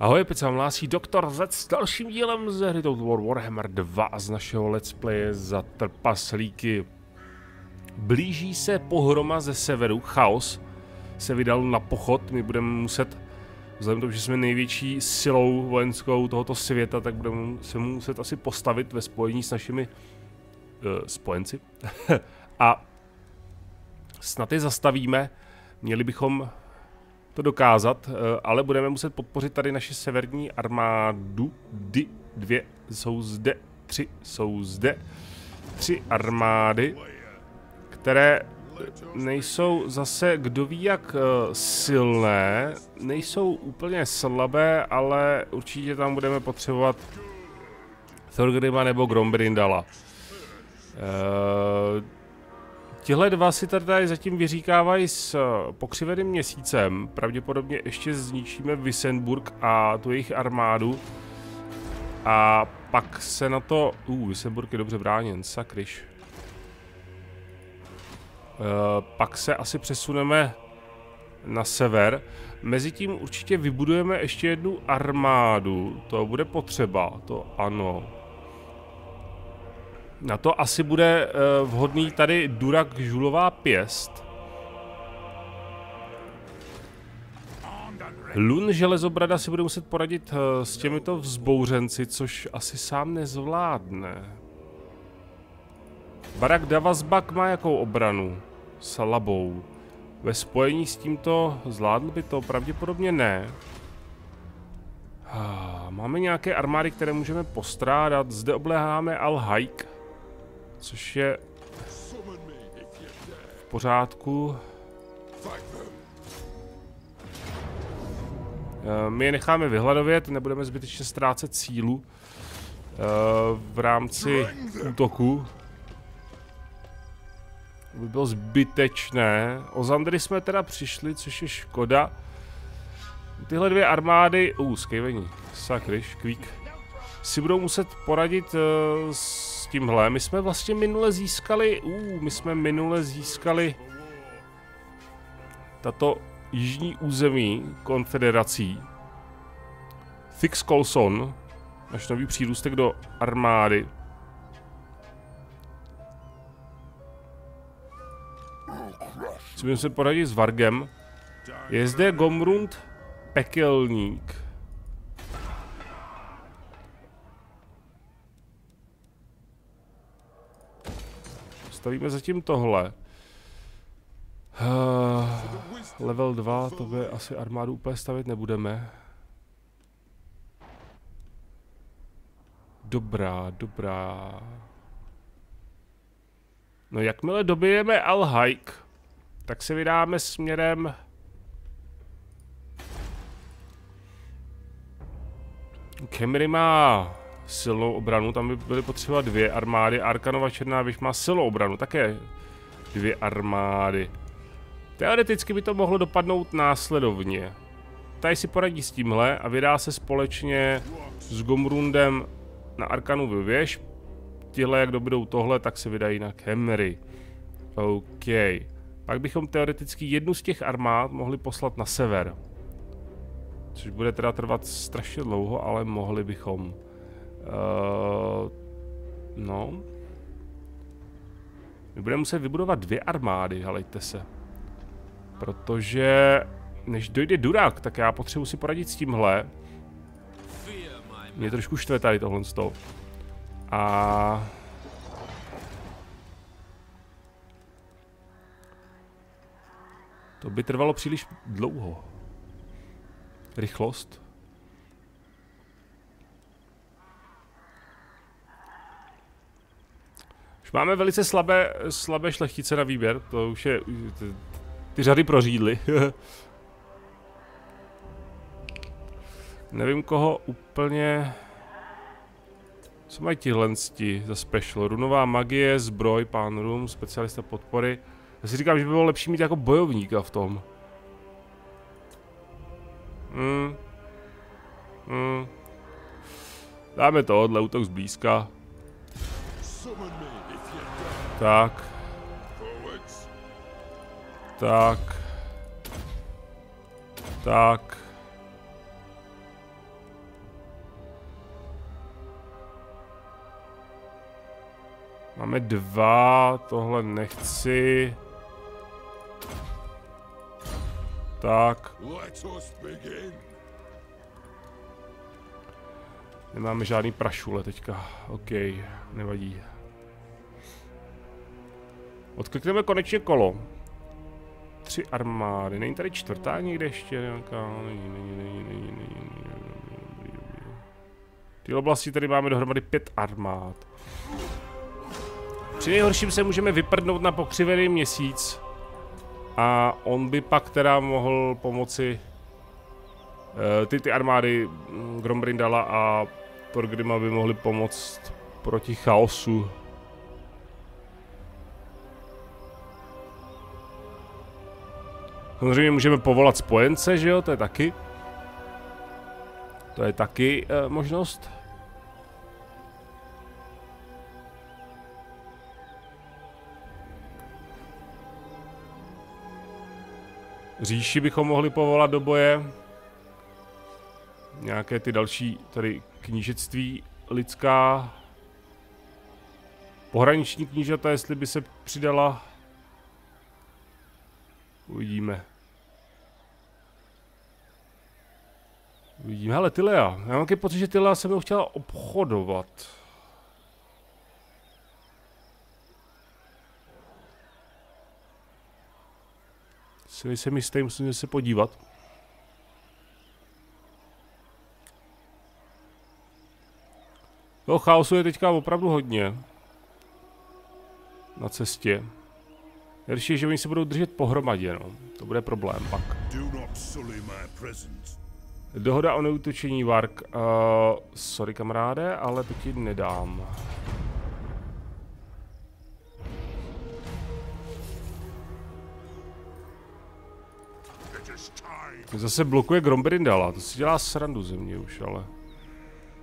Ahoj, opět se vám hlásí Doktor Z s dalším dílem z hry Total War Warhammer 2 a z našeho let's playe za trpaslíky. Blíží se pohroma ze severu, chaos se vydal na pochod, my budeme muset, vzhledem k tomu, že jsme největší silou vojenskou tohoto světa, tak budeme se muset asi postavit ve spojení s našimi uh, spojenci. a snad je zastavíme, měli bychom to dokázat, eh, ale budeme muset podpořit tady naši severní armádu. Dy, dvě jsou zde, tři jsou zde, tři armády, které nejsou zase kdo ví jak uh, silné, nejsou úplně slabé, ale určitě tam budeme potřebovat Thorgrima nebo Grombrindala. Uh, Tihle dva si tady zatím vyříkávají s eh, pokřiveným měsícem. Pravděpodobně ještě zničíme Visenburg a tu jejich armádu. A pak se na to... Uh, Visenburg je dobře bráněn, sakryš. Uh, pak se asi přesuneme na sever. Mezitím určitě vybudujeme ještě jednu armádu. To bude potřeba, to ano. Na to asi bude uh, vhodný tady Durak žulová pěst. Lun železobrada si bude muset poradit uh, s těmito vzbouřenci, což asi sám nezvládne. Barak Davasbak má jakou obranu? Slabou. Ve spojení s tímto zvládl by to? Pravděpodobně ne. Máme nějaké armády, které můžeme postrádat. Zde obléháme Al-Haik což je v pořádku. Eh, my je necháme vyhladovět, nebudeme zbytečně ztrácet sílu eh, v rámci útoku. by bylo zbytečné. O Zandry jsme teda přišli, což je škoda. Tyhle dvě armády, uh, skejvení, sakryš, kvík, si budou muset poradit uh, s tímhle. My jsme vlastně minule získali, uh, my jsme minule získali tato jižní území konfederací. Fix Colson, náš nový přírůstek do armády. Musíme se poradit s Vargem. Je zde Gomrund Pekelník. Stavíme zatím tohle. Uh, level 2, to by asi armádu úplně stavit nebudeme. Dobrá, dobrá. No jakmile dobijeme Alhaik, tak se vydáme směrem... Kemry má silnou obranu, tam by byly potřeba dvě armády. Arkanova Černá věž má silnou obranu, také dvě armády. Teoreticky by to mohlo dopadnout následovně. Tady si poradí s tímhle a vydá se společně s Gomrundem na Arkanovu věž. Tihle, jak dobydou tohle, tak se vydají na Kemry. OK. Pak bychom teoreticky jednu z těch armád mohli poslat na sever. Což bude teda trvat strašně dlouho, ale mohli bychom. Uh, no. My budeme muset vybudovat dvě armády, halejte se. Protože než dojde Durak, tak já potřebuji si poradit s tímhle. Mě trošku štve tady tohle z toho. A... To by trvalo příliš dlouho. Rychlost. Máme velice slabé, slabé šlechtice na výběr, to už je, ty, ty řady prořídly. Nevím koho úplně... Co mají tihle za special? Runová magie, zbroj, pán Rum, specialista podpory. Já si říkám, že by bylo lepší mít jako bojovníka v tom. Hmm. Hmm. Dáme tohle, útok zblízka. Tak. Tak. Tak. Máme dva, tohle nechci. Tak. Nemáme žádný prašule teďka. OK, nevadí. Odklikneme konečně kolo. Tři armády. Není tady čtvrtá někde ještě nějaká? Není, není, není, není, není, není. Té oblasti tady máme dohromady pět armád. Při nejhorším se můžeme vyprdnout na pokřivený měsíc. A on by pak teda mohl pomoci uh, ty, ty armády Grombrindala a Torgrima by mohly pomoct proti chaosu. Samozřejmě můžeme povolat spojence, že jo, to je taky. To je taky uh, možnost. Říši bychom mohli povolat do boje. Nějaké ty další tady knížectví lidská. Pohraniční knížata, jestli by se přidala. Uvidíme. Uvidíme. Hele, Tylea. Já mám pocit, že Tylea se mnou chtěla obchodovat. Si nejsem jistý, musím se podívat. Toho chaosu je teďka opravdu hodně. Na cestě. Nejlepší že oni se budou držet pohromadě, no. To bude problém pak. Dohoda o neútočení Vark. Uh, sorry kamaráde, ale to ti nedám. Zase blokuje Gromberindala, to si dělá srandu ze mě už, ale...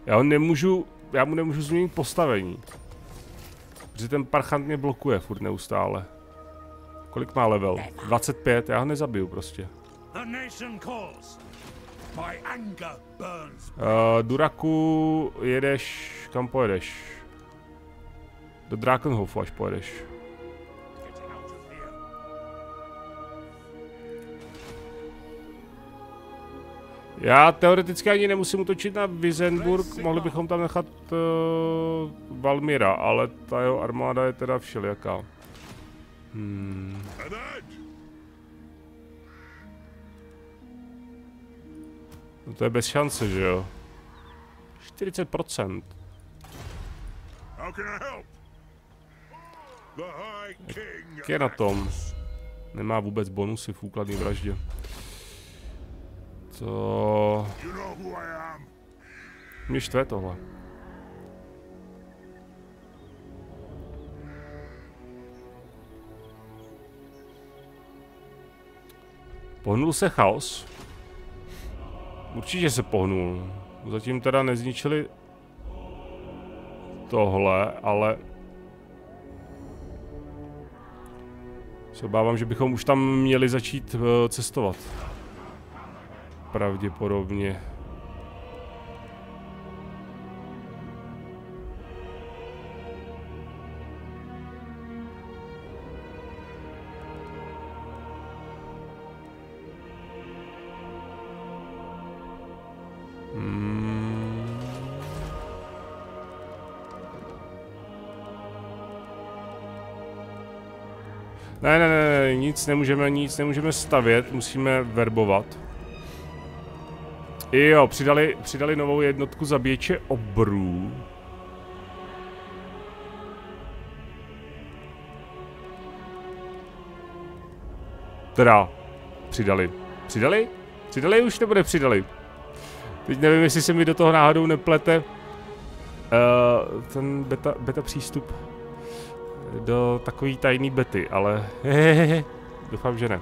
Já ho nemůžu, já mu nemůžu změnit postavení. Protože ten parchant mě blokuje furt neustále. Kolik má level? 25, já ho nezabiju prostě. Uh, Duraku, jedeš, kam pojedeš? Do Drakenhofu až pojedeš. Já teoreticky ani nemusím utočit na Vizenburg, mohli bychom tam nechat uh, Valmira, ale ta jeho armáda je teda všelijaká. Hmm. No to je bez šance, že jo? 40%. Jak je na tom? Nemá vůbec bonusy v úkladní vraždě. To... Mě štve tohle. Pohnul se chaos? Určitě se pohnul. Zatím teda nezničili tohle, ale se obávám, že bychom už tam měli začít uh, cestovat pravděpodobně. Ne, ne, ne, nic nemůžeme, nic nemůžeme stavět, musíme verbovat. Jo, přidali, přidali novou jednotku zabíječe obrů. Teda, přidali. Přidali? Přidali už nebo nepřidali? Teď nevím, jestli se mi do toho náhodou neplete uh, ten beta, beta přístup do takový tajný bety, ale hehehe, doufám, že ne. Uh,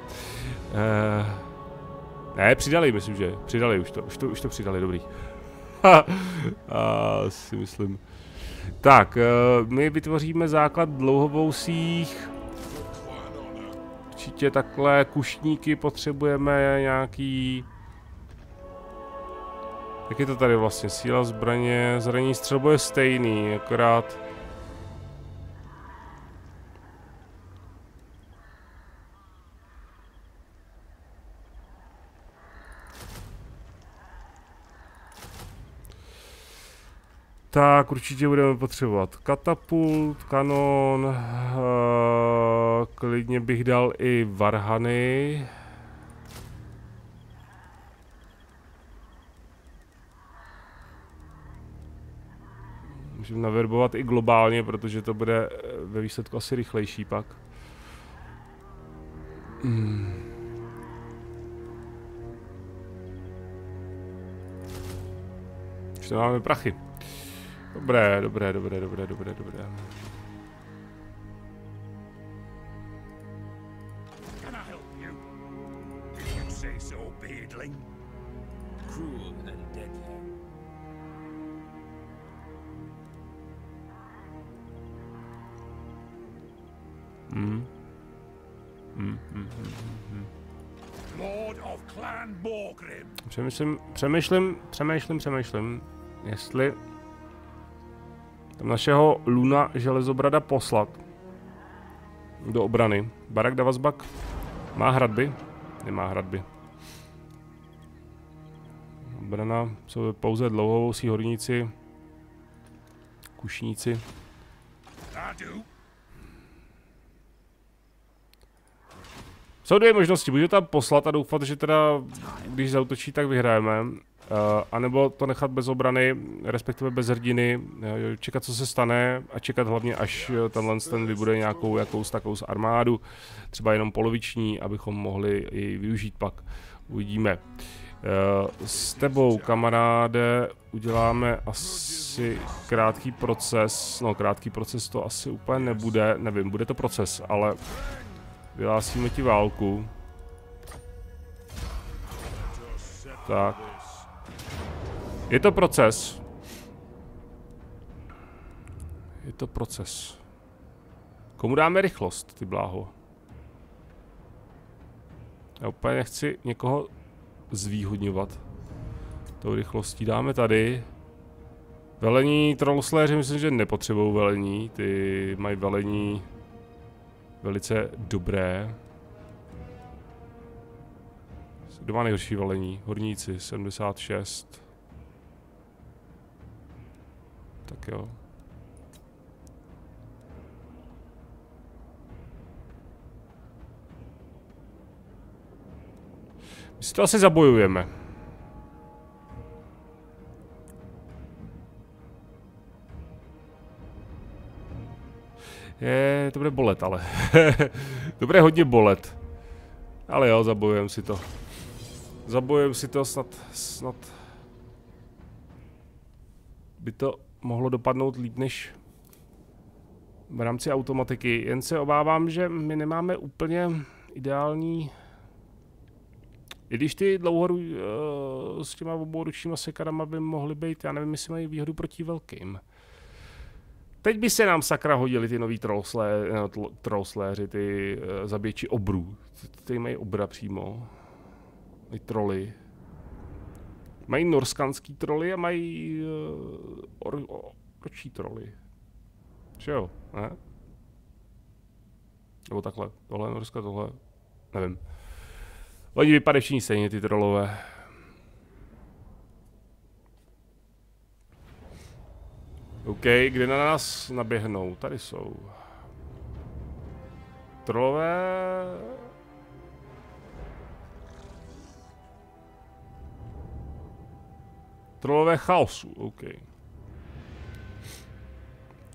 ne, přidali, myslím, že. Přidali už to, už to, už to přidali, dobrý. A si myslím. Tak, uh, my vytvoříme základ dlouhovousích. Určitě takhle kušníky potřebujeme nějaký... Jak je to tady vlastně? Síla zbraně, zranění střelbo je stejný, akorát... Tak, určitě budeme potřebovat katapult, kanon, uh, klidně bych dal i varhany. Můžeme naverbovat i globálně, protože to bude eh, ve výsledku asi rychlejší pak. Hmm. Už máme prachy. Dobré, dobré, dobré, dobré, dobré, dobré. Přemýšlím, přemýšlím, přemýšlím, přemýšlím, jestli tam našeho Luna železobrada poslat do obrany. Barak Davazbak má hradby? Nemá hradby. Obrana jsou pouze dlouhovousí horníci, kušníci. Jsou dvě možnosti, buď tam poslat a doufat, že teda, když zautočí, tak vyhrajeme. Uh, anebo to nechat bez obrany, respektive bez hrdiny, uh, čekat, co se stane a čekat hlavně, až uh, tenhle ten vybude nějakou jakous takovou armádu, třeba jenom poloviční, abychom mohli i využít pak. Uvidíme. Uh, s tebou, kamaráde, uděláme asi krátký proces, no krátký proces to asi úplně nebude, nevím, bude to proces, ale Vyhlásíme ti válku. Tak. Je to proces. Je to proces. Komu dáme rychlost, ty bláho? Já úplně nechci někoho zvýhodňovat. Tou rychlostí dáme tady. Velení trollsléři myslím, že nepotřebují velení. Ty mají velení velice dobré. Kdo má nejhorší valení? Horníci, 76. Tak jo. My si to asi zabojujeme. Je, to bude bolet, ale. to bude hodně bolet. Ale jo, zabojujem si to. Zabojujem si to, snad, snad by to mohlo dopadnout líp než v rámci automatiky. Jen se obávám, že my nemáme úplně ideální i když ty dlouhoru uh, s těma obouručníma sekarama by mohly být, já nevím, jestli mají výhodu proti velkým. Teď by se nám sakra hodili ty nový trollslé, no, ty uh, obrů. Ty mají obra přímo. Mají troly. Mají norskanský troly a mají uh, or, orčí troly. Že jo, ne? Nebo takhle. Tohle je norska, tohle. Nevím. Oni vypadají všichni stejně, ty trolové. OK, kde na nás naběhnou? Tady jsou. Trolové... Trolové chaosu, OK.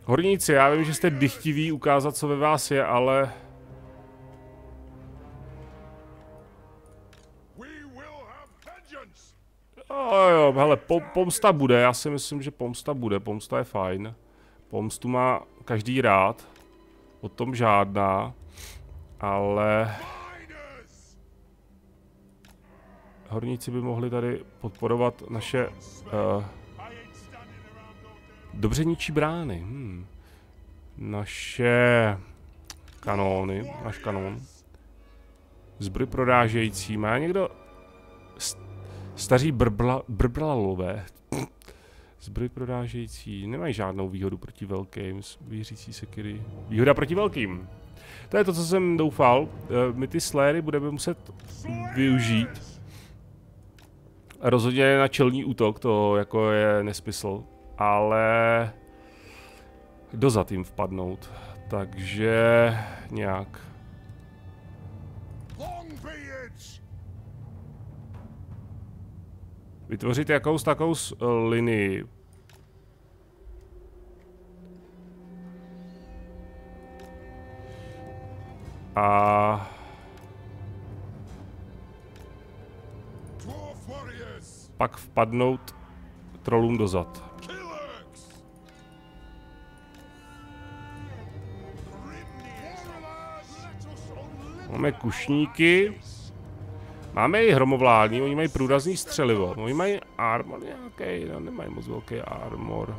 Horníci, já vím, že jste dychtiví ukázat, co ve vás je, ale... Jo, jo, hele, po, pomsta bude, já si myslím, že pomsta bude, pomsta je fajn. Pomstu má každý rád, o tom žádná, ale... Horníci by mohli tady podporovat naše uh, dobře ničí brány. Hmm. Naše kanóny, náš kanón. Zbroj prorážející. Má někdo Staří brbla, brblalové. Zbroj prodážející. Nemají žádnou výhodu proti velkým. Vířící sekiry. Výhoda proti velkým. To je to, co jsem doufal. Eh, my ty sléry budeme muset využít. Rozhodně na čelní útok, to jako je nesmysl. ale dozad jim vpadnout. Takže nějak. Vytvořit jakous takovou linii. A... Pak vpadnout trolům dozad. Máme kušníky. Máme i hromovládní, oni mají průrazný střelivo. Oni mají armor nějaký, no, nemají moc velký armor.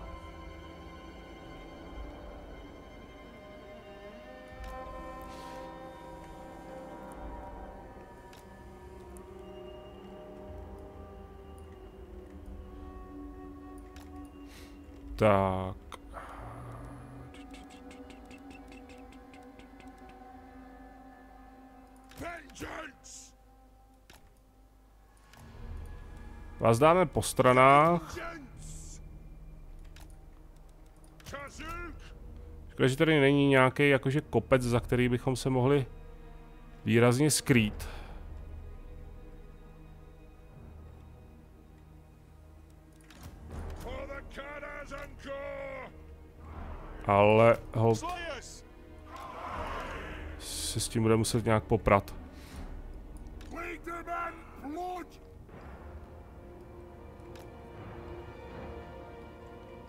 Tak. Vás dáme po stranách. Škoda, že tady není nějaký jakože kopec, za který bychom se mohli výrazně skrýt. Ale hold. Se s tím bude muset nějak poprat.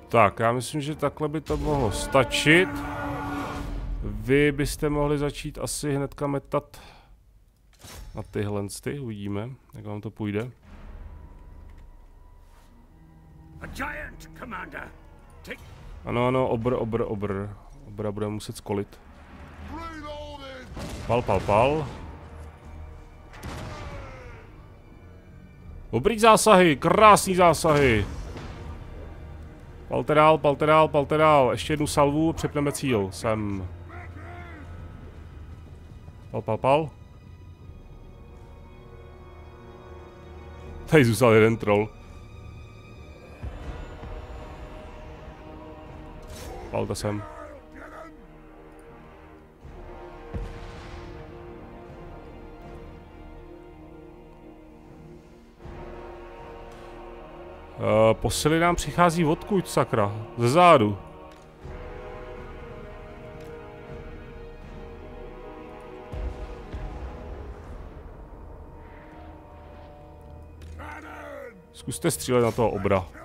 Tak, já myslím, že takhle by to mohlo stačit. Vy byste mohli začít asi hnedka metat na tyhle ty, uvidíme, jak vám to půjde. Ano, ano, obr, obr, obr. Obra bude muset skolit. Pal, pal, pal. Dobrý zásahy, krásný zásahy. Palte dál, palte dál, palte dál. Ještě jednu salvu, přepneme cíl. Sem. Pal, pal, pal. Tady zůstal jeden troll. Palte sem. Uh, posily nám přichází odkud, sakra? Ze zádu. Zkuste střílet na toho obra.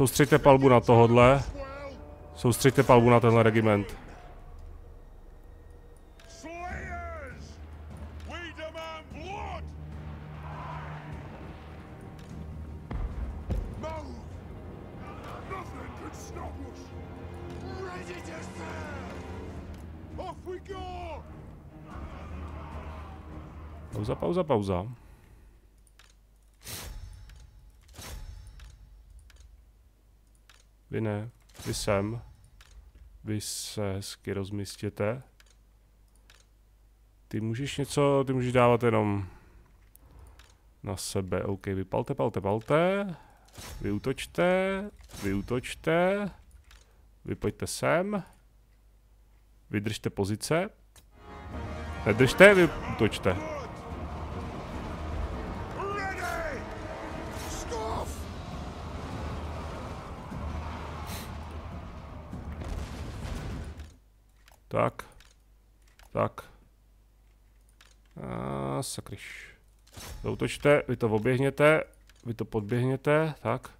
Soustřeďte palbu na tohodle. Soustřeďte palbu na tenhle regiment. Pauza, pauza, pauza. Ne, vy sem. Vy se hezky rozmístěte. Ty můžeš něco, ty můžeš dávat jenom na sebe. OK, vypalte, palte, palte. Vyutočte, vyutočte. Vy pojďte sem. Vydržte pozice. Nedržte, vy utočte. Tak. Tak. A sakryš. Zautočte, vy to oběhněte, vy to podběhněte, tak.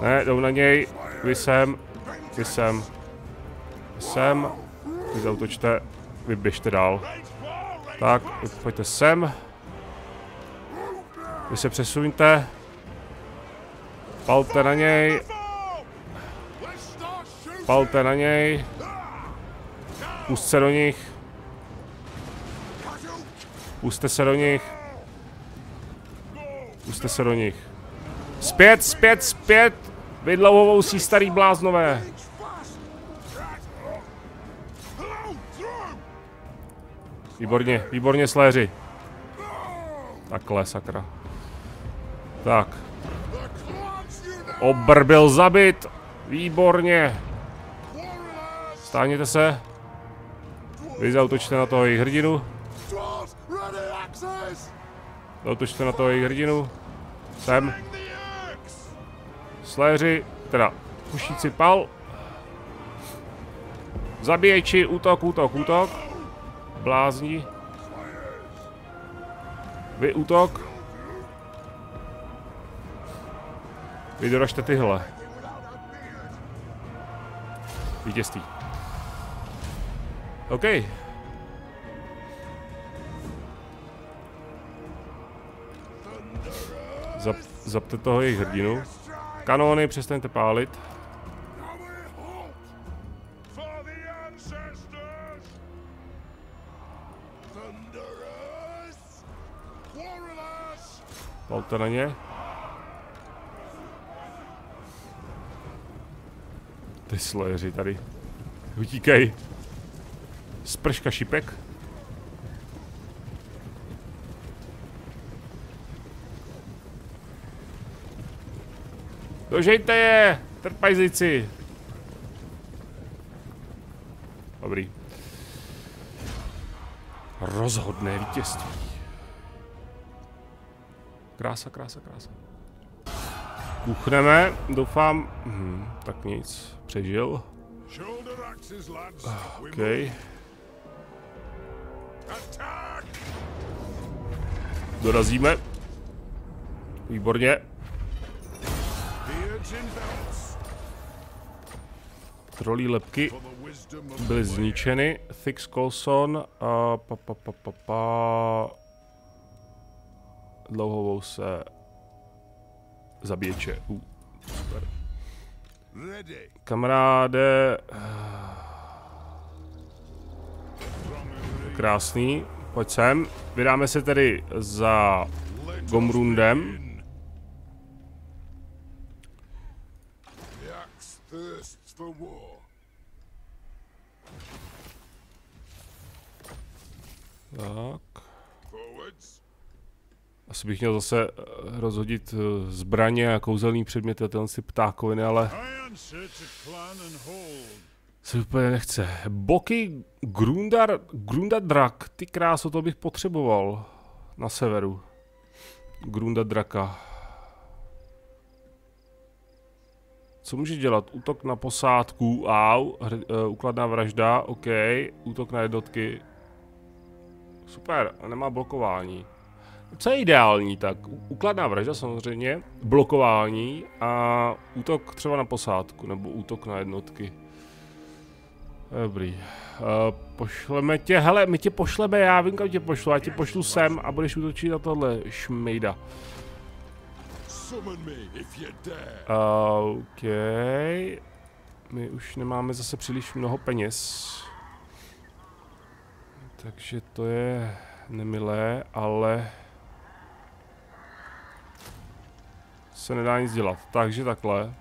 Ne, jdou na něj, vy sem, vy sem, vy sem, vy zautočte, vy běžte dál. Tak, pojďte sem. Vy se přesuňte. Palte na něj. Palte na něj. Pust se do nich. Puste se do nich. Puste se do nich. Zpět, zpět, zpět! Vy si starý bláznové. Výborně, výborně sléři. Takhle, sakra. Tak. Obr byl zabit. Výborně. Stáhněte se. Vy zautočte na toho jejich hrdinu. Zautočte na toho jejich hrdinu. Sem. Sléři, teda pušíci pal. Zabíječi, útok, útok, útok. Blázni. Vy útok. Vy doražte tyhle. Vítězství. OK. Zap, zapte toho jejich hrdinu. Kanóny, přestaňte pálit. Palte na ně. Ty slayeři tady. Utíkej. Sprška šipek. Dožejte je, trpajzici. Dobrý. Rozhodné vítězství. Krása, krása, krása. Kuchneme, doufám. Hm, tak nic, přežil. OK. Dorazíme. Výborně. Trolí lepky byly zničeny. Thick Colson a pa, pa, pa, pa, pa. Dlouhovou se zabíječe. Uh, super. Kamaráde. Krásný. Pojď sem. Vydáme se tedy za Gomrundem. Tak. Asi bych měl zase eh, rozhodit eh, zbraně a kouzelný předměty a tyhle si ptákoviny, ale se úplně nechce. Boky Grundar, Grundadrak, ty kráso, to bych potřeboval na severu. Grundadraka. Co může dělat? Útok na posádku, au, hr, uh, ukladná vražda, OK, útok na jednotky. Super, nemá blokování. Co je ideální, tak ukladná vražda samozřejmě, blokování a útok třeba na posádku, nebo útok na jednotky. Dobrý. Uh, pošleme tě, hele, my tě pošleme, já vím, kam tě pošlu, já tě pošlu sem a budeš útočit na tohle šmejda. Uh, OK. My už nemáme zase příliš mnoho peněz. Takže to je nemilé, ale... Se nedá nic dělat. Takže takhle.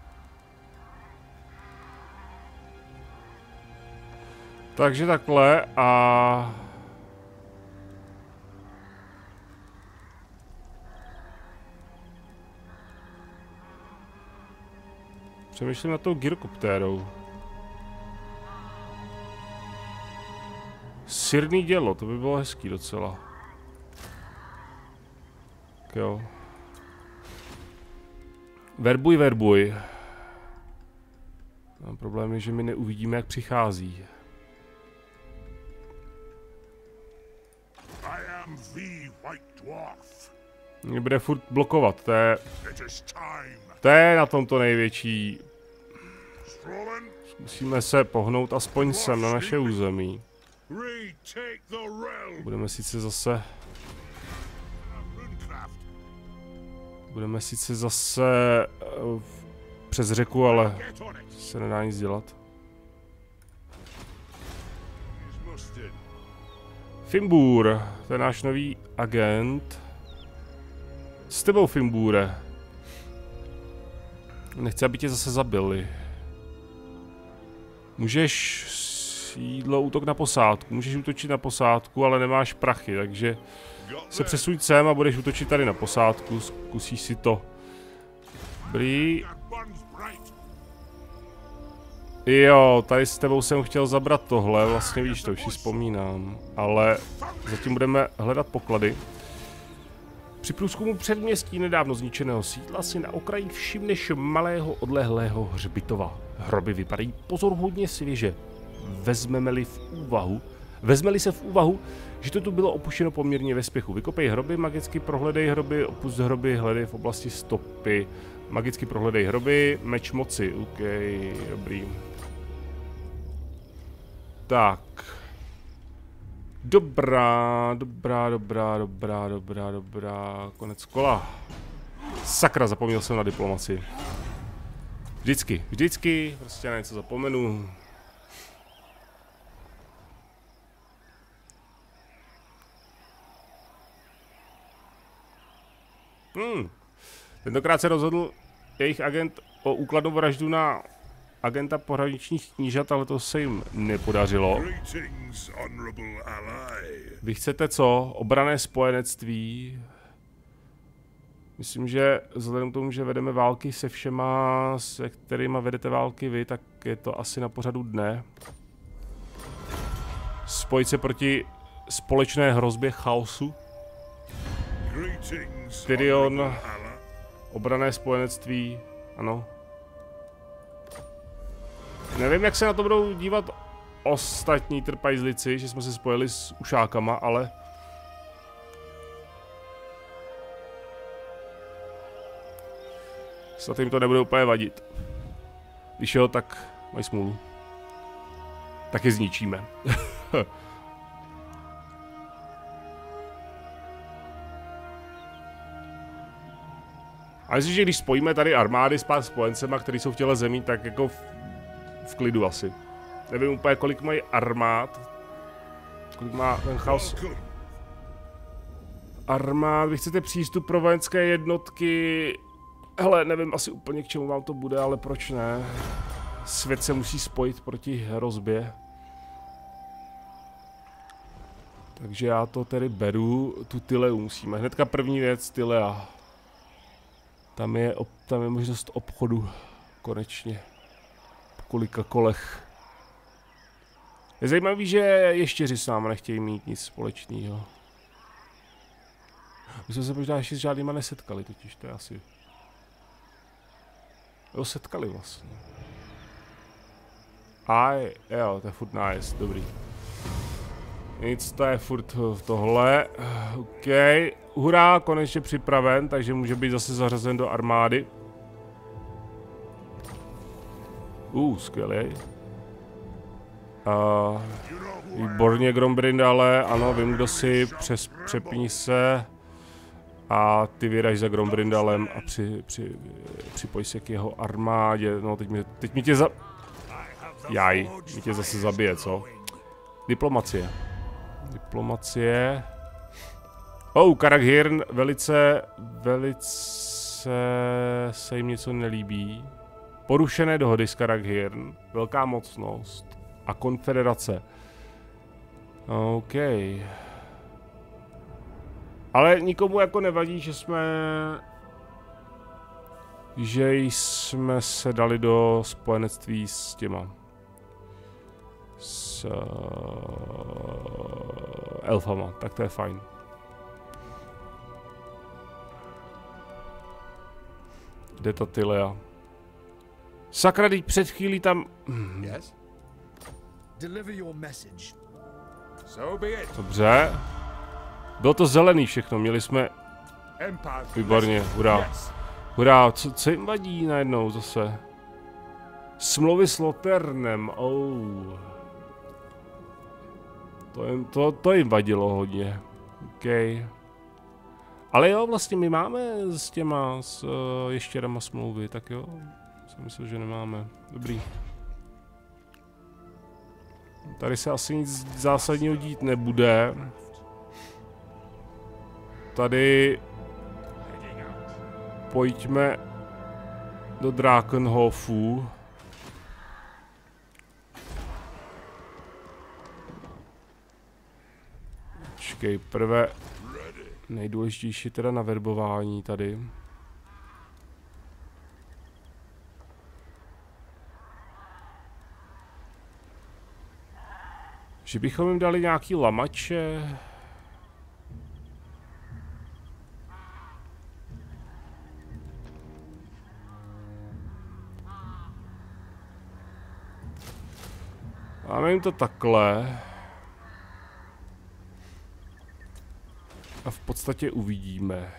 Takže takhle a... Přemýšlím na tou gyrokoptérou. Sirný dělo, to by bylo hezký docela. Tak jo. Verbuj, verbuj. Problém je, že my neuvidíme, jak přichází. Mě bude furt blokovat, to je... To je na tomto největší. Musíme se pohnout aspoň sem na naše území. Budeme sice zase... Budeme sice zase uh, přes řeku, ale se nedá nic dělat. Fimbur, to je náš nový agent. S tebou, Fimbure. Nechci, aby tě zase zabili. Můžeš sídlo, útok na posádku. Můžeš útočit na posádku, ale nemáš prachy, takže se přesuň sem a budeš útočit tady na posádku. Zkusíš si to Dobrý. Jo, tady s tebou jsem chtěl zabrat tohle, vlastně víš, to už si vzpomínám. Ale zatím budeme hledat poklady. Při průzkumu předměstí nedávno zničeného sídla si na okraji všimneš malého odlehlého hřbitova. Hroby vypadají pozoruhodně svěže. Vezmeme-li v úvahu, vezme-li se v úvahu, že to tu bylo opuštěno poměrně ve spěchu. Vykopej hroby, magicky prohledej hroby, opust hroby, hledej v oblasti stopy. Magicky prohledej hroby, meč moci, OK, dobrý. Tak. Dobrá, dobrá, dobrá, dobrá, dobrá, dobrá. Konec kola. Sakra, zapomněl jsem na diplomaci. Vždycky, vždycky, prostě na něco zapomenu. Hmm. Tentokrát se rozhodl jejich agent o úkladnou vraždu na agenta pohraničních knížat, ale to se jim nepodařilo. Vy chcete co? Obrané spojenectví? Myslím, že vzhledem k tomu, že vedeme války se všema, se kterými vedete války vy, tak je to asi na pořadu dne. Spojit se proti společné hrozbě chaosu. Tyrion, obrané spojenectví, ano. Nevím, jak se na to budou dívat ostatní trpajzlici, že jsme se spojili s ušákama, ale... Snad jim to nebude úplně vadit. Když jo, tak mají smůlu. Tak je zničíme. A myslím, že když spojíme tady armády s pár spojencema, který jsou v těle zemí, tak jako v, klidu asi. Nevím úplně, kolik mají armád. Kolik má ten chaos. Armád, vy chcete přístup pro vojenské jednotky. Hele, nevím asi úplně k čemu vám to bude, ale proč ne? Svět se musí spojit proti hrozbě. Takže já to tedy beru, tu Tyleu musíme. Hnedka první věc, Tylea. Tam je, tam je možnost obchodu. Konečně. Kolika kolech. Je zajímavý, že ještěři s námi nechtějí mít nic společného. My jsme se možná ještě s žádnýma nesetkali, totiž to je asi... Jo, setkali vlastně. A jo, to je furt nice, dobrý. Nic, to je furt tohle. OK. Hurá, konečně připraven, takže může být zase zařazen do armády. Uh, skvělý. Uh, výborně Grombrindale, ano, vím, kdo si, přes, přepni se. A ty vyraž za Grombrindalem a při, při, připoj se k jeho armádě. No, teď mi, teď mi tě za... Jaj, mi tě zase zabije, co? Diplomacie. Diplomacie. Oh, Karaghirn velice, velice se jim něco nelíbí. Porušené dohody s Karaghirn, velká mocnost a konfederace. OK. Ale nikomu jako nevadí, že jsme... Že jsme se dali do spojenectví s těma. S... Uh, elfama, tak to je fajn. Kde ta Tylea? Sakra, teď před chvílí tam... Yes? Deliver your message. So be it. Dobře. Bylo to zelený všechno, měli jsme... Výborně, hurá. Hurá, co, co jim vadí najednou zase? Smlouvy s Loternem, oh. To jim, to, to jim vadilo hodně. OK. Ale jo, vlastně my máme s těma, s uh, ještěrama smlouvy, tak jo. Jsem myslel, že nemáme. Dobrý. Tady se asi nic zásadního dít nebude. Tady pojďme do Drakenhofu. Počkej, prvé nejdůležitější teda na verbování tady. Že bychom jim dali nějaký lamače. Máme jim to takhle. A v podstatě uvidíme.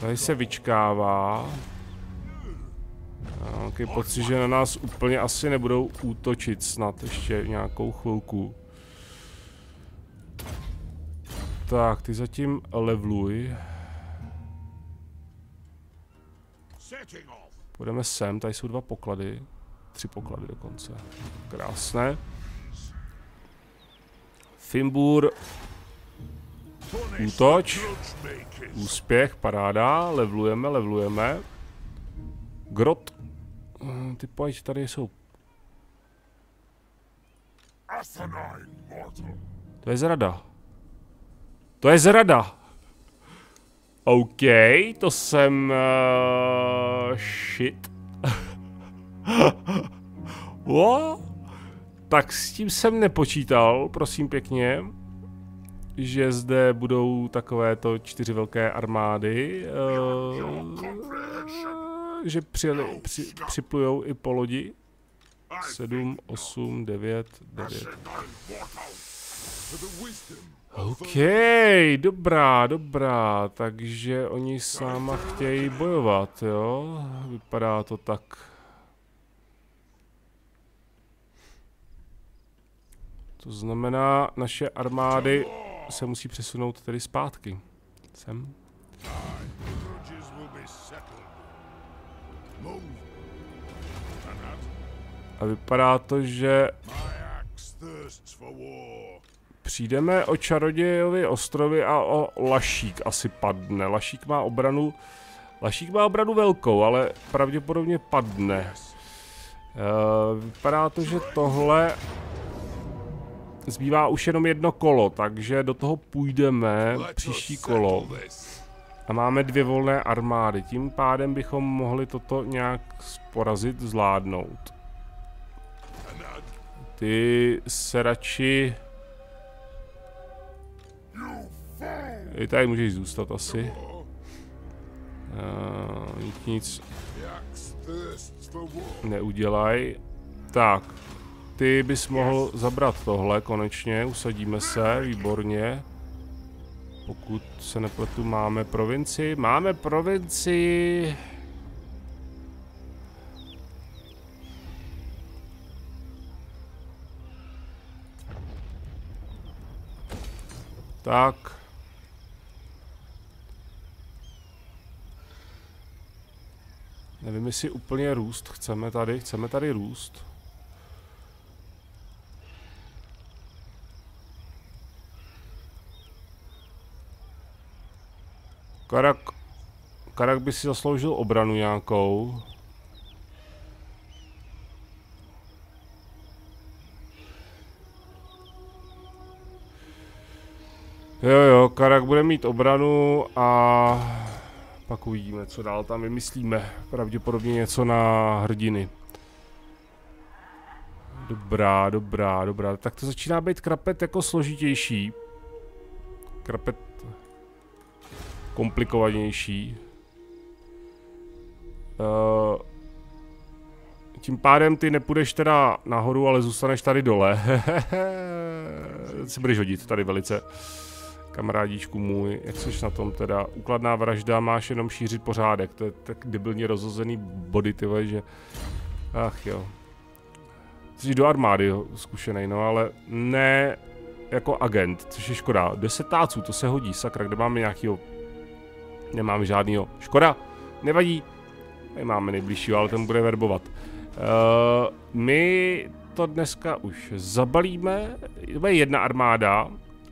Tady se vyčkává. Okay, pocit, že na nás úplně asi nebudou útočit snad ještě nějakou chvilku. Tak, ty zatím levluj. Půjdeme sem, tady jsou dva poklady. Tři poklady dokonce. Krásné. Fimbur. Útoč. Úspěch, paráda. Levlujeme, levlujeme. Grot. Mm, ty pojď, tady jsou. To je zrada. To je zrada. OK, to jsem... Uh, shit. What? Tak s tím jsem nepočítal, prosím pěkně, že zde budou takovéto čtyři velké armády, uh, že přijeli, při, připlujou i po lodi. 7, 8, 9, 9. OK, dobrá, dobrá, takže oni sama chtějí bojovat, jo? Vypadá to tak. To znamená, naše armády se musí přesunout tedy zpátky. Sem. A vypadá to, že přijdeme o čarodějovi ostrovy a o Lašík asi padne. Lašík má obranu, Lašík má obranu velkou, ale pravděpodobně padne. Uh, vypadá to, že tohle Zbývá už jenom jedno kolo, takže do toho půjdeme příští kolo. A máme dvě volné armády, tím pádem bychom mohli toto nějak porazit, zvládnout. Ty se radši... I tady můžeš zůstat asi. Uh, nic neudělaj. Tak, ty bys mohl zabrat tohle konečně, usadíme se, výborně. Pokud se nepletu, máme provinci. Máme provinci. Tak. Nevím, jestli úplně růst chceme tady. Chceme tady růst. Karak... Karak by si zasloužil obranu nějakou. Jo jo, Karak bude mít obranu a pak uvidíme, co dál tam vymyslíme. Pravděpodobně něco na hrdiny. Dobrá, dobrá, dobrá. Tak to začíná být krapet jako složitější. Krapet komplikovanější. Uh, tím pádem ty nepůjdeš teda nahoru, ale zůstaneš tady dole. si budeš hodit tady velice. Kamarádíčku můj, jak jsi na tom teda? Ukladná vražda, máš jenom šířit pořádek. To je tak debilně rozhozený body, ty že... Ach jo. Jsi do armády zkušený, no ale ne jako agent, což je škoda. Deset táců, to se hodí, sakra, kde máme nějakýho Nemám žádnýho. Škoda, nevadí. Tady máme nejbližšího, ale ten bude verbovat. Uh, my to dneska už zabalíme. To je jedna armáda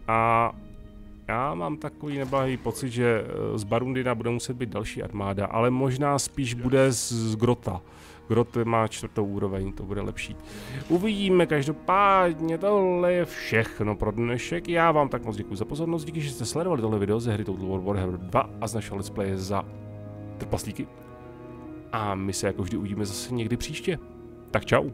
a já mám takový neblahý pocit, že eh, z Barundina bude muset být další armáda, ale možná spíš bude z, z Grota. Grot má čtvrtou úroveň, to bude lepší. Uvidíme, každopádně tohle je všechno pro dnešek. Já vám tak moc děkuji za pozornost, díky, že jste sledovali tohle video ze hry Total War Warhammer 2 a z našeho let's play za trpaslíky. A my se jako vždy uvidíme zase někdy příště. Tak čau.